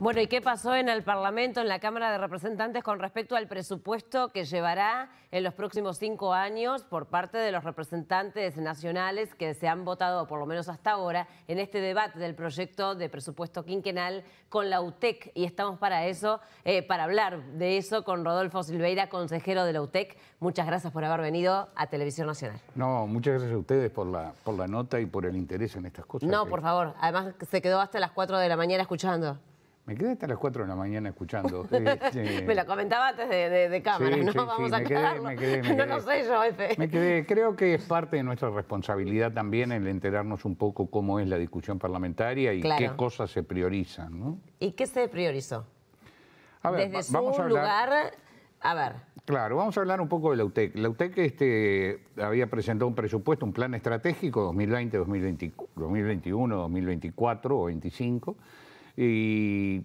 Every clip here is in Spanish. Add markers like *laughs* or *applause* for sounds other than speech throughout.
Bueno, ¿y qué pasó en el Parlamento, en la Cámara de Representantes, con respecto al presupuesto que llevará en los próximos cinco años por parte de los representantes nacionales que se han votado, por lo menos hasta ahora, en este debate del proyecto de presupuesto quinquenal con la UTEC? Y estamos para eso, eh, para hablar de eso con Rodolfo Silveira, consejero de la UTEC. Muchas gracias por haber venido a Televisión Nacional. No, muchas gracias a ustedes por la, por la nota y por el interés en estas cosas. No, por favor. Además, se quedó hasta las 4 de la mañana escuchando. Me quedé hasta las 4 de la mañana escuchando. *laughs* Este, me lo comentaba antes de, cámara, ¿no? Vamos a quedé, me quedé, me quedé, No lo sé yo, Efe. Me quedé, creo que es parte de nuestra responsabilidad también el enterarnos un poco cómo es la discusión parlamentaria y qué cosas se priorizan, ¿no? ¿Y qué se priorizó? A ver, Desde vamos su a lugar, a ver. Claro, vamos a hablar un poco de la UTEC. La UTEC este, había presentado un presupuesto, un plan estratégico 2020, 2021, 2024 o 2025 y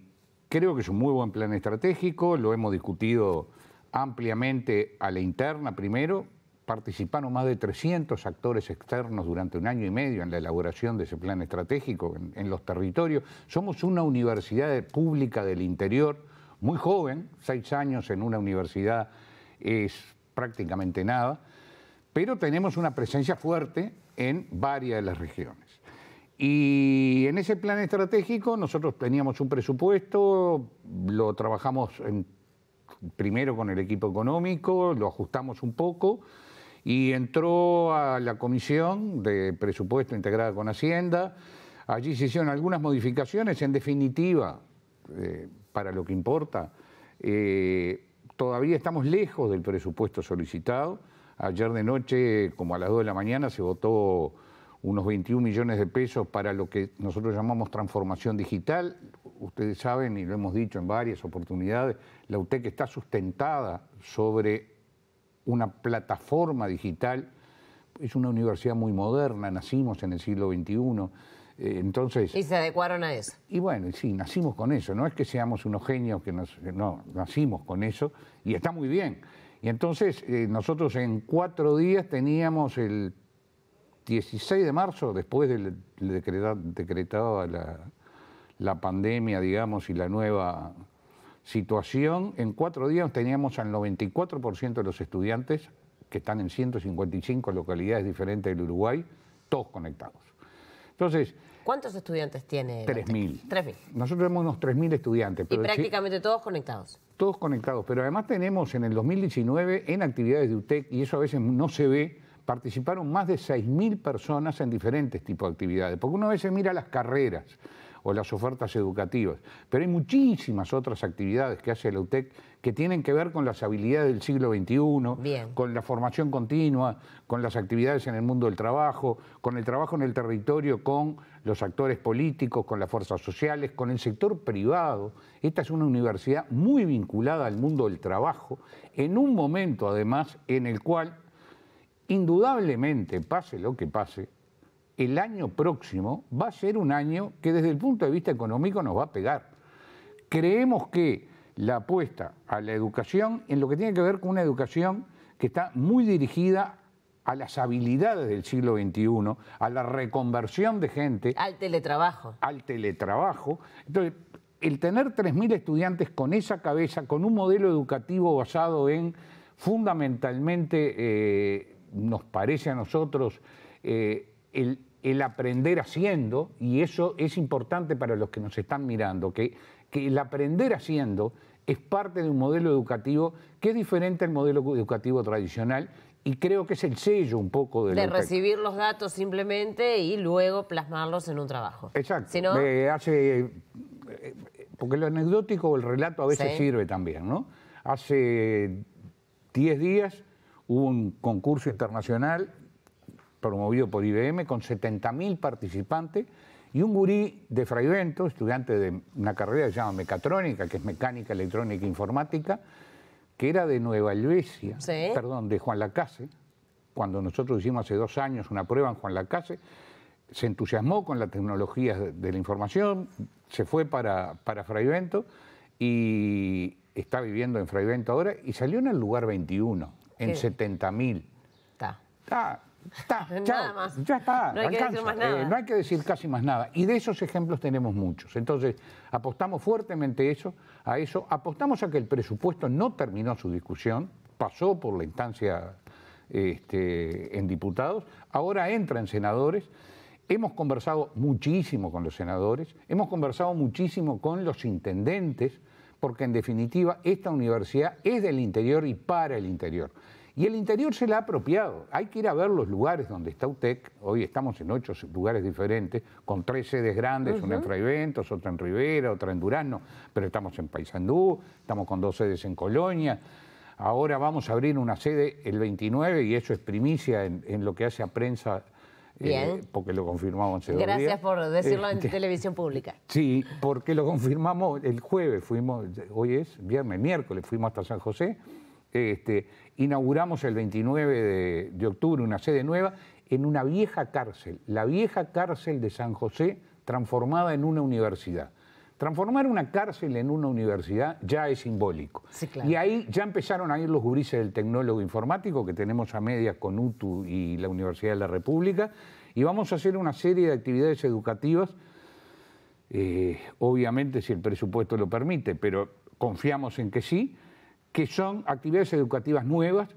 creo que es un muy buen plan estratégico, lo hemos discutido ampliamente a la interna primero. Participaron más de 300 actores externos durante un año y medio en la elaboración de ese plan estratégico en, los territorios. Somos una universidad pública del interior, muy joven, seis años en una universidad es prácticamente nada, pero tenemos una presencia fuerte en varias de las regiones. Y en ese plan estratégico nosotros teníamos un presupuesto, lo trabajamos primero con el equipo económico, lo ajustamos un poco y entró a la comisión de presupuesto integrada con Hacienda. Allí se hicieron algunas modificaciones, en definitiva, eh, para lo que importa, eh, todavía estamos lejos del presupuesto solicitado. Ayer de noche, como a las 2 de la mañana, se votó unos 21 millones de pesos para lo que nosotros llamamos transformación digital. Ustedes saben, y lo hemos dicho en varias oportunidades, la UTEC está sustentada sobre una plataforma digital. Es una universidad muy moderna, nacimos en el siglo XXI. Eh, entonces, y se adecuaron a eso. Y bueno, sí, nacimos con eso. No es que seamos unos genios que nos, no, nacimos con eso y está muy bien. Y entonces eh, nosotros en cuatro días teníamos el 16 de marzo, después de decretado la, la pandemia, digamos, y la nueva situación, en cuatro días teníamos al 94% de los estudiantes que están en 155 localidades diferentes del Uruguay, todos conectados. Entonces... ¿Cuántos estudiantes tiene? 3.000. 3.000. Nosotros tenemos unos 3.000 estudiantes. y prácticamente todos conectados. Todos conectados, pero además tenemos en el 2019 en actividades de UTEC, y eso a veces no se ve, participaron más de 6.000 personas en diferentes tipos de actividades, porque uno a veces mira las carreras o las ofertas educativas, pero hay muchísimas otras actividades que hace la UTEC que tienen que ver con las habilidades del siglo XXI, con la formación continua, con las actividades en el mundo del trabajo, con el trabajo en el territorio, con los actores políticos, con las fuerzas sociales, con el sector privado. Esta es una universidad muy vinculada al mundo del trabajo, en un momento además en el cual indudablemente, pase lo que pase, el año próximo va a ser un año que desde el punto de vista económico nos va a pegar. Creemos que la apuesta a la educación, en lo que tiene que ver con una educación que está muy dirigida a las habilidades del siglo XXI, a la reconversión de gente. Al teletrabajo. Al teletrabajo. Entonces, el tener 3.000 estudiantes con esa cabeza, con un modelo educativo basado en fundamentalmente eh, nos parece a nosotros eh, el, aprender haciendo, y eso es importante para los que nos están mirando, que, que el aprender haciendo es parte de un modelo educativo que es diferente al modelo educativo tradicional y creo que es el sello un poco de... De recibir los datos simplemente y luego plasmarlos en un trabajo. Exacto. hace, eh, porque lo anecdótico o el relato a veces sirve también, ¿no? Hace 10 días hubo un concurso internacional promovido por IBM con 70.000 participantes y un gurí de Fraivento, estudiante de una carrera que se llama mecatrónica, que es mecánica, electrónica e informática, que era de Nueva Helvecia, perdón, de Juan Lacase, cuando nosotros hicimos hace dos años una prueba en Juan Lacase, se entusiasmó con la tecnología de la información, se fue para, para Fraivento y está viviendo en Fraivento ahora y salió en el lugar 21 en 70 mil. Está. Está, *laughs* Nada chao, más. Ya está. No hay que decir alcanza. más nada. Eh, no hay que decir casi más nada. Y de esos ejemplos tenemos muchos. Entonces, apostamos fuertemente eso, a eso. Apostamos a que el presupuesto no terminó su discusión, pasó por la instancia este, en diputados, ahora entra en senadores. Hemos conversado muchísimo con los senadores, hemos conversado muchísimo con los intendentes, porque en definitiva esta universidad es del interior y para el interior. Y el interior se la ha apropiado. Hay que ir a ver los lugares donde está UTEC. Hoy estamos en ocho lugares diferentes, con tres sedes grandes, una en Fraiventos, otra en Rivera, otra en Durazno, pero estamos en Paysandú, estamos con dos sedes en Colonia. Ahora vamos a abrir una sede el 29 y eso es primicia en, en lo que hace a prensa, eh, porque lo confirmamos hace dos Gracias días. por decirlo en Este, televisión pública. *laughs* Sí, porque lo confirmamos el jueves, fuimos, hoy es viernes, miércoles, fuimos hasta San José, este, inauguramos el 29 de, de octubre una sede nueva en una vieja cárcel, la vieja cárcel de San José transformada en una universidad. Transformar una cárcel en una universidad ya es simbólico. Sí, claro. Y ahí ya empezaron a ir los gurises del tecnólogo informático que tenemos a medias con UTU y la Universidad de la República. Y vamos a hacer una serie de actividades educativas eh, obviamente si el presupuesto lo permite, pero confiamos en que sí, que son actividades educativas nuevas,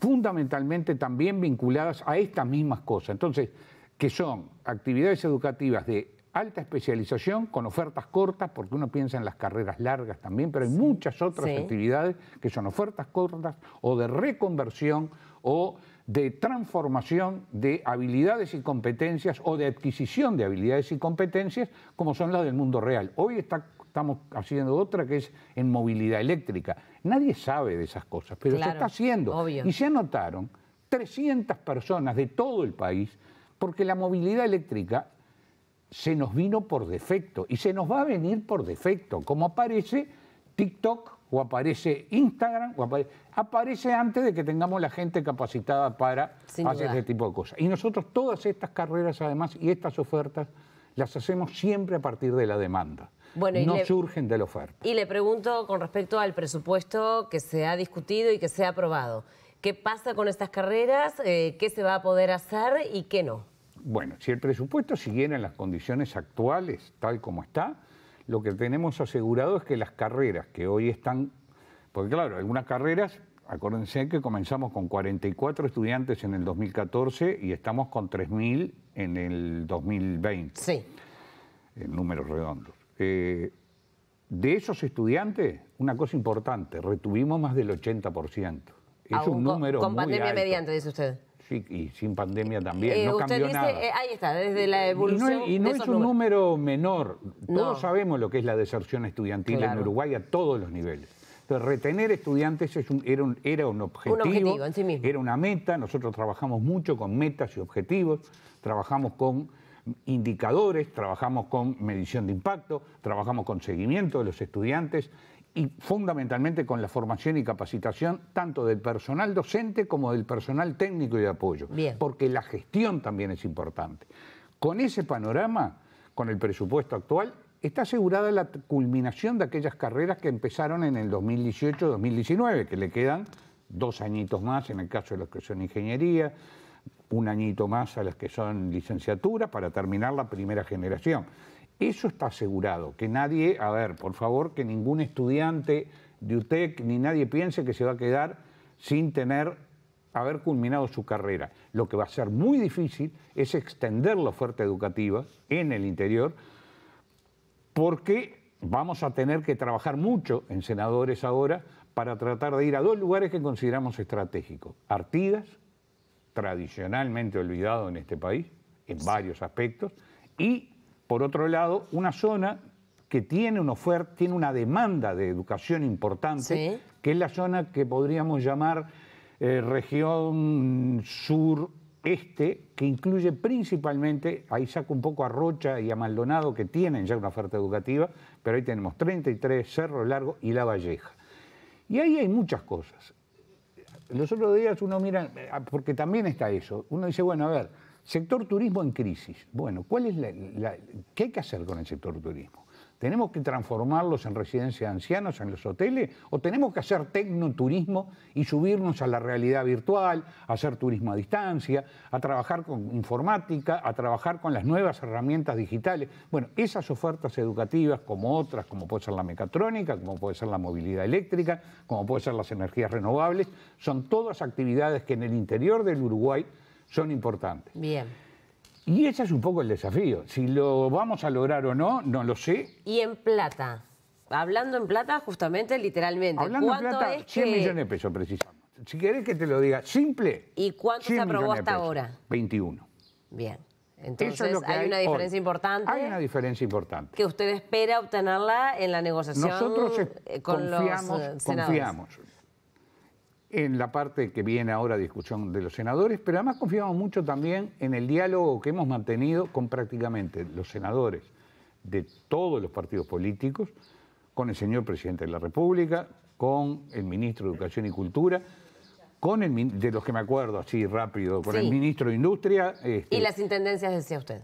fundamentalmente también vinculadas a estas mismas cosas. Entonces, que son actividades educativas de alta especialización con ofertas cortas, porque uno piensa en las carreras largas también, pero hay muchas otras Sí. actividades que son ofertas cortas o de reconversión o de transformación de habilidades y competencias o de adquisición de habilidades y competencias como son las del mundo real. Hoy está- estamos haciendo otra que es en movilidad eléctrica. Nadie sabe de esas cosas, pero se está haciendo. obvio. Y se anotaron 300 personas de todo el país porque la movilidad eléctrica se nos vino por defecto y se nos va a venir por defecto, como aparece TikTok o aparece Instagram, o apare- aparece antes de que tengamos la gente capacitada para Sin hacer duda. ese tipo de cosas. Y nosotros todas estas carreras además y estas ofertas las hacemos siempre a partir de la demanda. Bueno, no le- surgen de la oferta. Y le pregunto con respecto al presupuesto que se ha discutido y que se ha aprobado. ¿Qué pasa con estas carreras? Eh, ¿Qué se va a poder hacer y qué no? Bueno, si el presupuesto siguiera en las condiciones actuales, tal como está, lo que tenemos asegurado es que las carreras que hoy están, porque claro, algunas carreras, acuérdense que comenzamos con 44 estudiantes en el 2014 y estamos con 3.000 en el 2020, Sí. en números redondos. Eh, de esos estudiantes, una cosa importante, retuvimos más del 80%. Es Aún un con- número Con muy pandemia alto. mediante, dice usted. Sí, y sin pandemia también, Eh, no usted cambió dice, nada. eh, ahí está, desde la Y evolución no y no de es un números. número menor. Todos No. sabemos lo que es la deserción estudiantil Claro. en Uruguay a todos los niveles. Entonces, retener estudiantes es un- era, un, era un objetivo. objetivo en sí mismo. Era una meta. Nosotros trabajamos mucho con metas y objetivos. Trabajamos con indicadores, trabajamos con medición de impacto, trabajamos con seguimiento de los estudiantes y fundamentalmente con la formación y capacitación tanto del personal docente como del personal técnico y de apoyo Bien. porque la gestión también es importante. Con ese panorama, con el presupuesto actual, está asegurada la culminación de aquellas carreras que empezaron en el 2018-2019, que le quedan dos añitos más en el caso de los que son ingeniería, un añito más a las que son licenciatura para terminar la primera generación. Eso está asegurado, que nadie, a ver, por favor, que ningún estudiante de UTEC ni nadie piense que se va a quedar sin tener haber culminado su carrera. Lo que va a ser muy difícil es extender la oferta educativa en el interior porque vamos a tener que trabajar mucho en senadores ahora para tratar de ir a dos lugares que consideramos estratégicos. Artigas, tradicionalmente olvidado en este país, en varios aspectos, y por otro lado, una zona que tiene una oferta, tiene una demanda de educación importante, Sí. que es la zona que podríamos llamar eh, región sur-este, que incluye principalmente, ahí saco un poco a Rocha y a Maldonado, que tienen ya una oferta educativa, pero ahí tenemos 33, Cerro Largo y La Valleja. Y ahí hay muchas cosas. Los otros días uno mira, eh, porque también está eso, uno dice, bueno, a ver, sector turismo en crisis. Bueno, ¿cuál ¿qué hay que hacer con el sector turismo? ¿Tenemos que transformarlos en residencias de ancianos, en los hoteles? ¿O tenemos que hacer tecnoturismo y subirnos a la realidad virtual, a hacer turismo a distancia, a trabajar con informática, a trabajar con las nuevas herramientas digitales? Bueno, esas ofertas educativas, como otras, como puede ser la mecatrónica, como puede ser la movilidad eléctrica, como puede ser las energías renovables, son todas actividades que en el interior del Uruguay son importantes. Bien. Y ese es un poco el desafío. Si lo vamos a lograr o no, no lo sé. Y en plata. Hablando en plata, justamente, literalmente. Hablando en plata, 100 millones de pesos precisamente. Si querés que te lo diga simple. ¿Y cuánto se aprobó hasta ahora? 21. Bien. Entonces hay, una diferencia importante. Hay una diferencia importante. Que usted espera obtenerla en la negociación Nosotros eh, con confiamos, los confiamos en la parte que viene ahora discusión de los senadores, pero además confiamos mucho también en el diálogo que hemos mantenido con prácticamente los senadores de todos los partidos políticos, con el señor presidente de la República, con el ministro de Educación y Cultura, con el de los que me acuerdo así rápido, con el ministro de Industria. Este, ¿Y las intendencias decía usted?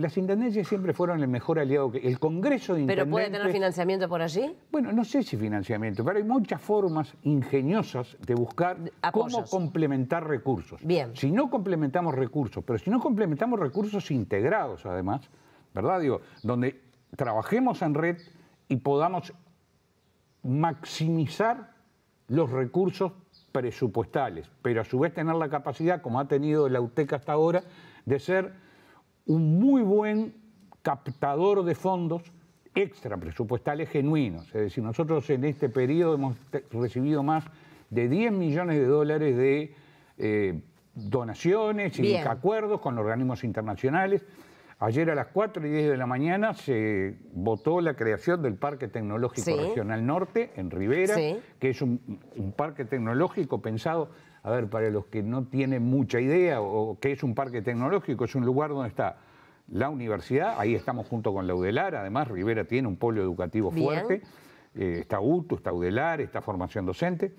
Las intendencias siempre fueron el mejor aliado que el Congreso de Intendentes. ¿Pero puede tener financiamiento por allí? Bueno, no sé si financiamiento, pero hay muchas formas ingeniosas de buscar cómo complementar recursos. Bien. Si no complementamos recursos, pero si no complementamos recursos integrados además, ¿verdad? Digo, donde trabajemos en red y podamos maximizar los recursos presupuestales, pero a su vez tener la capacidad, como ha tenido la UTEC hasta ahora, de ser un muy buen captador de fondos extra presupuestales genuinos. Es decir, nosotros en este periodo hemos recibido más de 10 millones de dólares de eh, donaciones y acuerdos con organismos internacionales. Ayer a las 4 y 10 de la mañana se votó la creación del Parque Tecnológico Regional Norte en Rivera, que es un, un parque tecnológico pensado a ver, para los que no tienen mucha idea o qué es un parque tecnológico, es un lugar donde está la universidad, ahí estamos junto con la UDELAR, además Rivera tiene un polo educativo fuerte, eh, está UTU, está UDELAR, está formación docente,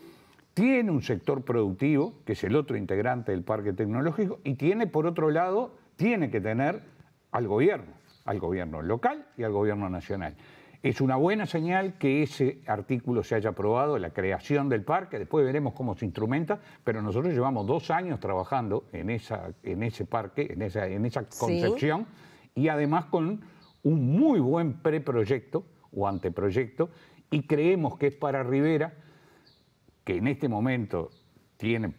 tiene un sector productivo, que es el otro integrante del parque tecnológico, y tiene, por otro lado, tiene que tener al gobierno, al gobierno local y al gobierno nacional. Es una buena señal que ese artículo se haya aprobado, la creación del parque, después veremos cómo se instrumenta, pero nosotros llevamos dos años trabajando en, esa, en ese parque, en esa, en esa concepción, y además con un muy buen preproyecto o anteproyecto, y creemos que es para Rivera, que en este momento tiene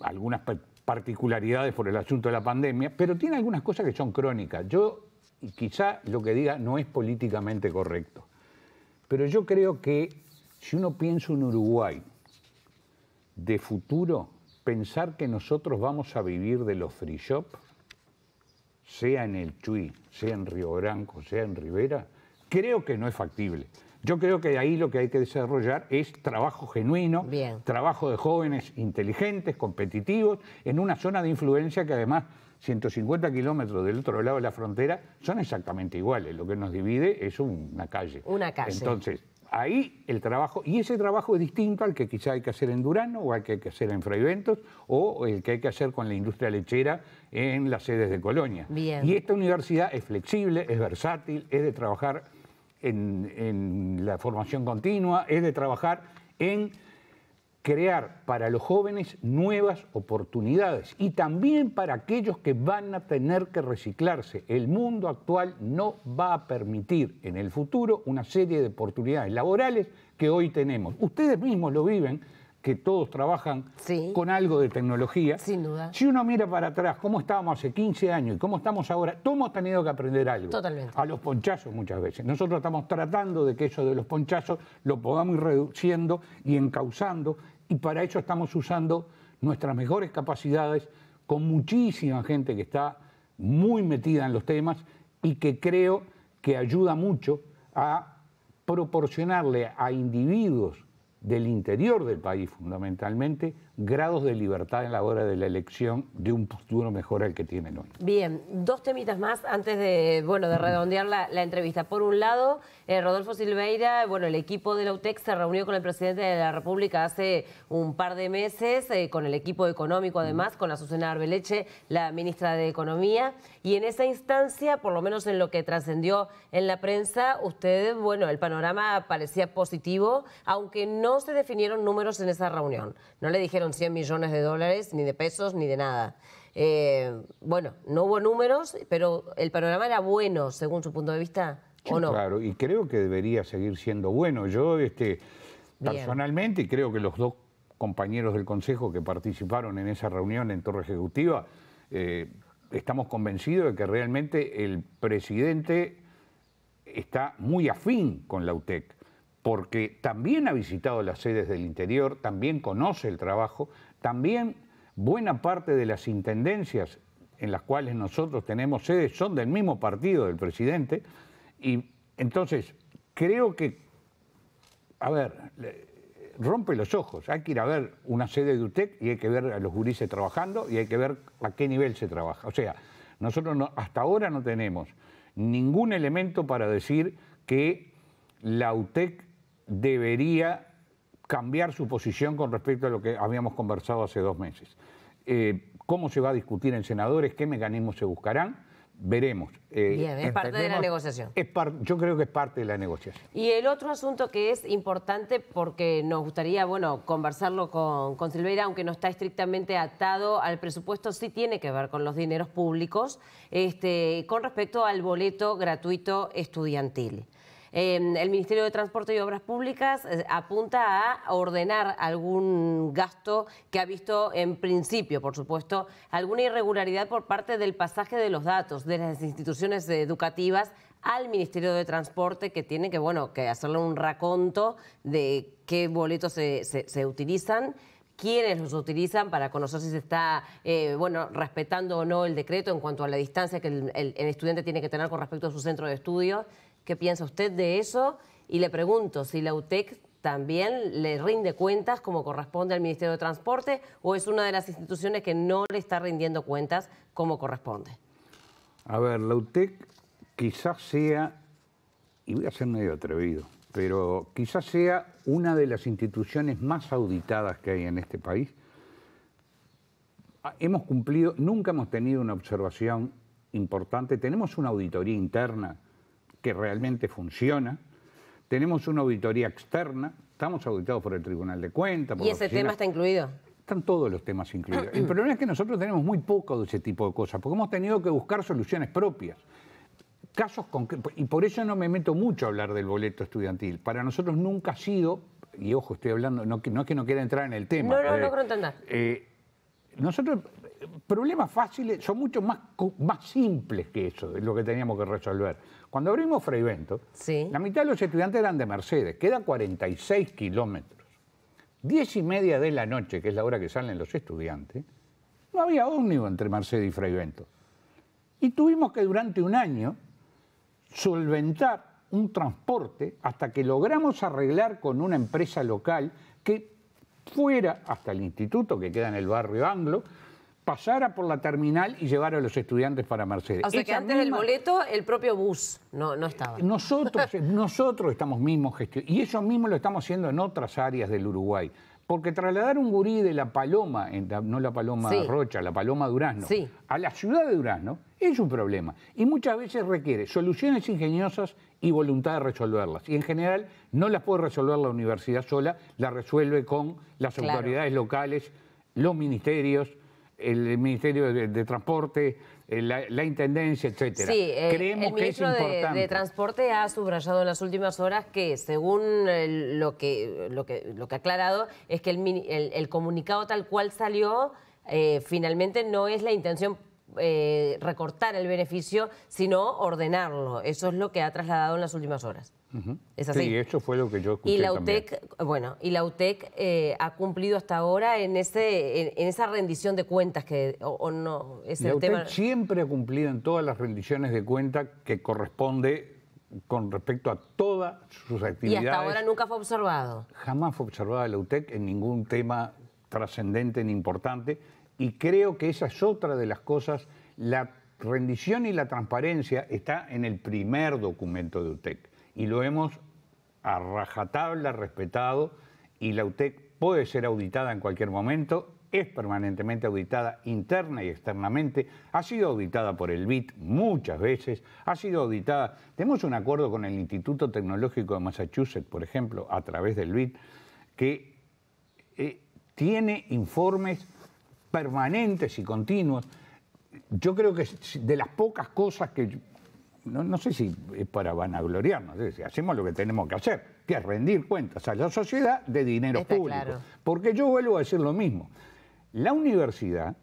algunas particularidades por el asunto de la pandemia, pero tiene algunas cosas que son crónicas. Yo y quizá lo que diga no es políticamente correcto, pero yo creo que si uno piensa en Uruguay de futuro, pensar que nosotros vamos a vivir de los free shop, sea en el Chuy, sea en Río Branco, sea en Rivera, creo que no es factible. Yo creo que ahí lo que hay que desarrollar es trabajo genuino, trabajo de jóvenes inteligentes, competitivos, en una zona de influencia que además 150 kilómetros del otro lado de la frontera son exactamente iguales. Lo que nos divide es una calle. Una calle. Entonces, ahí el trabajo, y ese trabajo es distinto al que quizá hay que hacer en Durano o al que hay que hacer en Fraiventos o el que hay que hacer con la industria lechera en las sedes de Colonia. Bien. Y esta universidad es flexible, es versátil, es de trabajar en, la formación continua, es de trabajar en crear para los jóvenes nuevas oportunidades y también para aquellos que van a tener que reciclarse. El mundo actual no va a permitir en el futuro una serie de oportunidades laborales que hoy tenemos. Ustedes mismos lo viven, que todos trabajan con algo de tecnología. Sin duda. Si uno mira para atrás, cómo estábamos hace 15 años y cómo estamos ahora, todos hemos tenido que aprender algo. Totalmente. A los ponchazos muchas veces. Nosotros estamos tratando de que eso de los ponchazos lo podamos ir reduciendo y encauzando y para eso estamos usando nuestras mejores capacidades con muchísima gente que está muy metida en los temas y que creo que ayuda mucho a proporcionarle a individuos del interior del país fundamentalmente grados de libertad en la hora de la elección de un futuro mejor al que tienen hoy. Bien, dos temitas más antes de, bueno, de redondear la, entrevista. Por un lado, eh, Rodolfo Silveira, bueno, el equipo de la UTEC se reunió con el presidente de la República hace un par de meses, eh, con el equipo económico además, con Azucena Arbeleche, la ministra de Economía, y en esa instancia, por lo menos en lo que trascendió en la prensa, ustedes, bueno, el panorama parecía positivo, aunque no se definieron números en esa reunión. No le dijeron 100 millones de dólares, ni de pesos, ni de nada. Eh, bueno, no hubo números, pero el panorama era bueno, según su punto de vista, ¿o no? Claro, y creo que debería seguir siendo bueno. Yo, este, personalmente, y creo que los dos compañeros del Consejo que participaron en esa reunión en Torre Ejecutiva, eh, estamos convencidos de que realmente el presidente está muy afín con la UTEC porque también ha visitado las sedes del interior, también conoce el trabajo, también buena parte de las intendencias en las cuales nosotros tenemos sedes son del mismo partido del presidente, y entonces creo que, a ver, rompe los ojos, hay que ir a ver una sede de UTEC y hay que ver a los gurises trabajando y hay que ver a qué nivel se trabaja. O sea, nosotros hasta ahora no tenemos ningún elemento para decir que la UTEC debería cambiar su posición con respecto a lo que habíamos conversado hace dos meses. Eh, ¿Cómo se va a discutir en senadores? ¿Qué mecanismos se buscarán? Veremos. Eh, Bien, es parte de la negociación. yo creo que es parte de la negociación. Y el otro asunto que es importante porque nos gustaría, bueno, conversarlo con, con Silveira, aunque no está estrictamente atado al presupuesto, sí tiene que ver con los dineros públicos, este, con respecto al boleto gratuito estudiantil. Em, el Ministerio de Transporte y Obras Públicas eh, apunta a ordenar algún gasto que ha visto en principio, por supuesto, alguna irregularidad por parte del pasaje de los datos de las instituciones educativas al Ministerio de Transporte que tiene que, bueno, que hacerle un raconto de qué boletos se, utilizan quiénes los utilizan para conocer si se está eh, bueno, respetando o no el decreto en cuanto a la distancia que el, estudiante tiene que tener con respecto a su centro de estudio. ¿Qué piensa usted de eso? Y le pregunto si la UTEC también le rinde cuentas como corresponde al Ministerio de Transporte o es una de las instituciones que no le está rindiendo cuentas como corresponde. A ver, la UTEC quizás sea, y voy a ser medio atrevido, pero quizás sea una de las instituciones más auditadas que hay en este país. Hemos cumplido, nunca hemos tenido una observación importante, tenemos una auditoría interna que realmente funciona. Tenemos una auditoría externa, estamos auditados por el Tribunal de Cuentas. ¿Y ese tema está incluido? Están todos los temas incluidos. *clears throat* el problema es que nosotros tenemos muy poco de ese tipo de cosas, porque hemos tenido que buscar soluciones propias. Casos y por eso no me meto mucho a hablar del boleto estudiantil. Para nosotros nunca ha sido, y ojo, estoy hablando, no, no es que no quiera entrar en el tema. No, no, no creo entender. Eh, nosotros, problemas fáciles son mucho más, más simples que eso, es lo que teníamos que resolver. Cuando abrimos Freivento, la mitad de los estudiantes eran de Mercedes, queda 46 kilómetros. Diez y media de la noche, que es la hora que salen los estudiantes, no había ómnibus entre Mercedes y Freivento. Y tuvimos que durante un año solventar un transporte hasta que logramos arreglar con una empresa local que fuera hasta el instituto que queda en el barrio Anglo, pasara por la terminal y llevar a los estudiantes para Mercedes. O sea que antes del boleto el propio bus no, no estaba. Nosotros, *laughs* nosotros estamos mismos gestionando, y eso mismo lo estamos haciendo en otras áreas del Uruguay. Porque trasladar un gurí de la Paloma, no la Paloma Rocha, la Paloma Durazno, a la ciudad de Durazno es un problema. Y muchas veces requiere soluciones ingeniosas y voluntad de resolverlas. Y en general no las puede resolver la universidad sola, las resuelve con las autoridades locales, los ministerios, el Ministerio de, Transporte, eh, la, Intendencia, etcétera. Sí, Creemos el ministro de, Transporte ha subrayado en las últimas horas que, según lo, que, lo, que, lo que ha aclarado, es que el, comunicado tal cual salió, eh, finalmente no es la intención eh, recortar el beneficio, sino ordenarlo. Eso es lo que ha trasladado en las últimas horas. ¿Es así? Sí, eso fue lo que yo escuché Y la UTEC, bueno, y la UTEC eh, ha cumplido hasta ahora en ese en, esa rendición de cuentas que o, no es la UTEC siempre ha cumplido en todas las rendiciones de cuentas que corresponde con respecto a todas sus actividades. Y hasta ahora nunca fue observado. Jamás fue observada la UTEC en ningún tema trascendente ni importante y creo que esa es otra de las cosas, la rendición y la transparencia está en el primer documento de UTEC y lo hemos a rajatabla respetado y la UTEC puede ser auditada en cualquier momento, es permanentemente auditada interna y externamente, ha sido auditada por el BIT muchas veces, ha sido auditada, tenemos un acuerdo con el Instituto Tecnológico de Massachusetts, por ejemplo, a través del BIT, que eh, tiene informes permanentes y continuos. Yo creo que de las pocas cosas que no, sé si es para vanagloriarnos, es decir, hacemos lo que tenemos que hacer, que es rendir cuentas a la sociedad de dinero público. Porque yo vuelvo a decir lo mismo. La universidad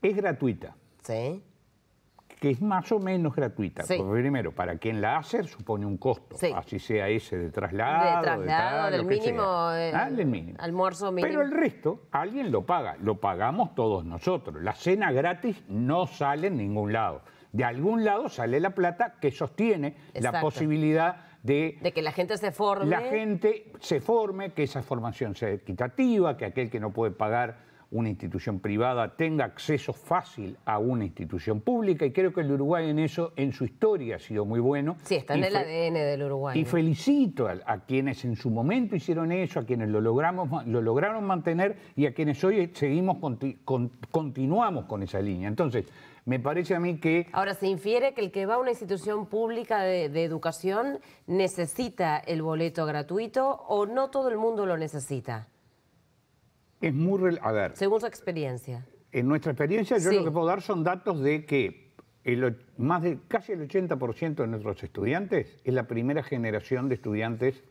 es gratuita. Sí. Que es más o menos gratuita. primero, para quien la hace supone un costo, así sea ese de traslado. De traslado, del, mínimo, ah, del mínimo. Almuerzo mínimo. Pero el resto, alguien lo paga. Lo pagamos todos nosotros. La cena gratis no sale en ningún lado de algún lado sale la plata que sostiene la posibilidad de, de, que la gente se forme. La gente se forme, que esa formación sea equitativa, que aquel que no puede pagar una institución privada tenga acceso fácil a una institución pública y creo que el Uruguay en eso, en su historia, ha sido muy bueno. Sí, está en el ADN del Uruguay. Y felicito a, quienes en su momento hicieron eso, a quienes lo, logramos, lo lograron mantener y a quienes hoy seguimos, continuamos con esa línea. Entonces, me parece a mí que... Ahora, se infiere que el que va a una institución pública de, educación necesita el boleto gratuito o no todo el mundo lo necesita. Es muy... A ver... Según su experiencia. En nuestra experiencia yo lo que puedo dar son datos de que el, más de casi el 80% de nuestros estudiantes es la primera generación de estudiantes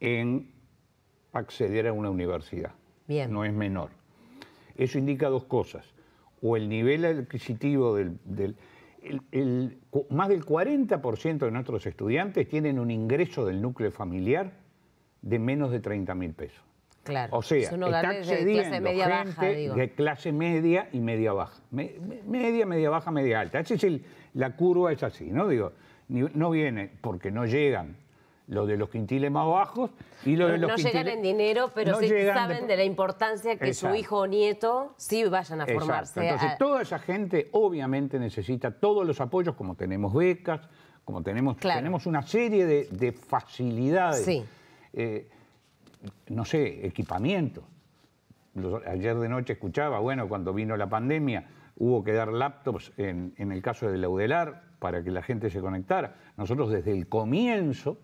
en acceder a una universidad. Bien. No es menor. Eso indica dos cosas o el nivel adquisitivo del... más del 40% de nuestros estudiantes tienen un ingreso del núcleo familiar de menos de 30 mil pesos. Claro. O sea, está accediendo de media gente de clase media y media baja. media, media baja, media alta. Esa es la curva es así, ¿no? Digo, no viene porque no llegan lo de los quintiles más bajos y lo de los no llegan en dinero, pero sí saben de... la importancia que su hijo o nieto sí vayan a formarse. Entonces, toda esa gente obviamente necesita todos los apoyos, como tenemos becas, como tenemos, tenemos una serie de, facilidades. Sí. Eh, no sé, equipamiento. ayer de noche escuchaba, bueno, cuando vino la pandemia, hubo que dar laptops en, en el caso de Laudelar para que la gente se conectara. Nosotros desde el comienzo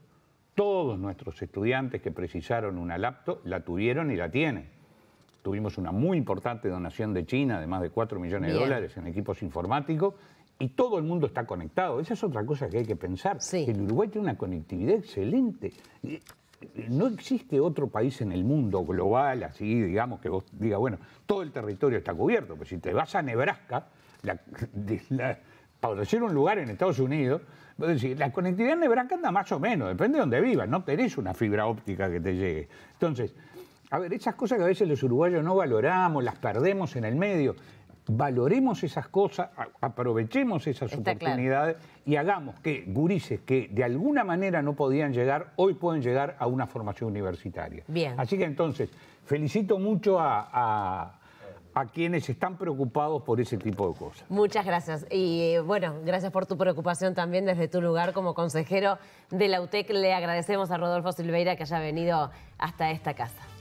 todos nuestros estudiantes que precisaron una laptop la tuvieron y la tienen. Tuvimos una muy importante donación de China de más de 4 millones de dólares en equipos informáticos y todo el mundo está conectado. Esa es otra cosa que hay que pensar. El Uruguay tiene una conectividad excelente. No existe otro país en el mundo global, así, digamos, que vos digas, bueno, todo el territorio está cubierto. Pero si te vas a Nebraska, *laughs* para ser un lugar en Estados Unidos, la conectividad en Nebraska anda más o menos, depende de donde vivas, no tenés una fibra óptica que te llegue. Entonces, a ver, esas cosas que a veces los uruguayos no valoramos, las perdemos en el medio, valoremos esas cosas, aprovechemos esas oportunidades y hagamos que gurises que de alguna manera no podían llegar, hoy pueden llegar a una formación universitaria. Bien. Así que entonces, felicito mucho a a quienes están preocupados por ese tipo de cosas. Muchas gracias. Y bueno, gracias por tu preocupación también desde tu lugar como consejero de la UTEC. Le agradecemos a Rodolfo Silveira que haya venido hasta esta casa.